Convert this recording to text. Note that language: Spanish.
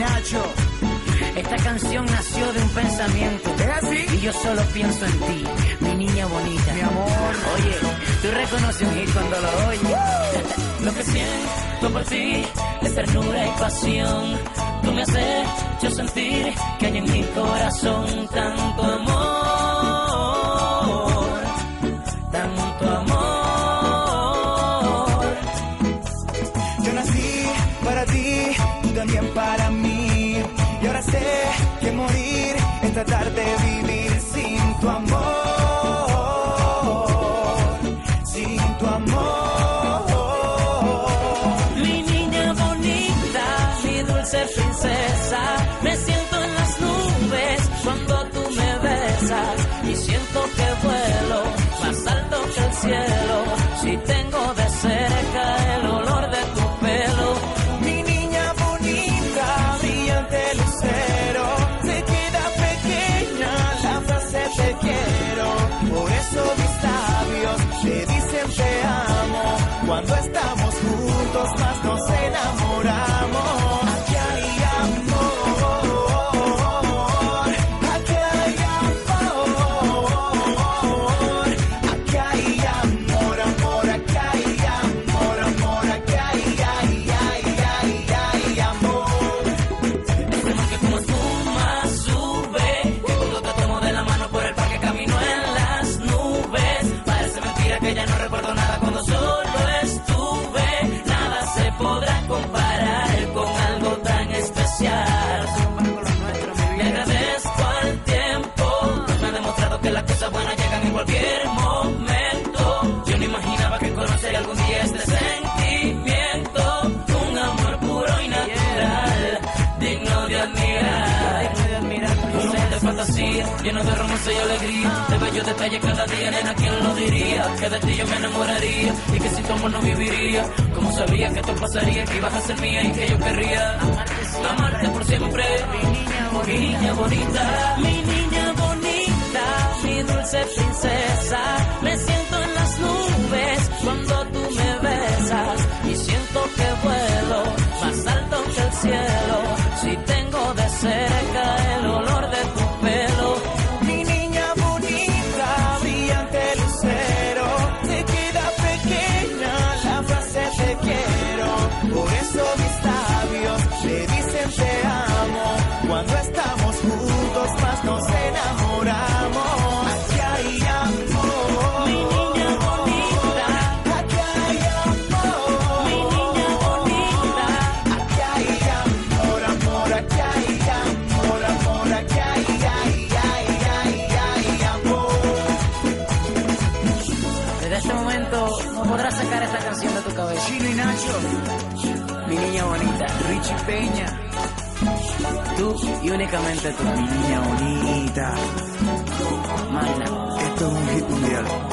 Nacho. Esta canción nació de un pensamiento. ¿Es así? Y yo solo pienso en ti, mi niña bonita. Mi amor. Oye, tú reconoces un hit cuando lo oyes. lo que siento por ti es ternura y pasión. Tú me has hecho sentir que hay en mi corazón tanto amor. De vivir sin tu amor. Sin tu amor. Mi niña bonita, mi dulce princesa, me siento en las nubes cuando tú me besas y siento que vuelo más alto que el cielo. Si tengo lleno de romance y alegría, de bellos detalles cada día, nena, ¿quién lo diría? Que de ti yo me enamoraría y que sin tu no viviría. Como sabía que esto pasaría, que ibas a ser mía y que yo querría amarte por siempre. Mi niña bonita, mi niña bonita, mi dulce princesa. Me siento en las nubes cuando tú me besas y siento que vuelo más alto que el cielo. Más nos enamoramos. Aquí hay amor. Mi niña bonita, Aquí hay amor. mi niña bonita. Aquí hay amor, amor, aquí hay amor, amor, aquí hay, ay, ay, ay, ay, amor. Desde este momento no podrás sacar esta canción de tu cabeza. Chino y Nacho, Mi niña bonita, Richie Peña, tú y únicamente tú. mi niña bonita. Nada. Esto es un hit mundial.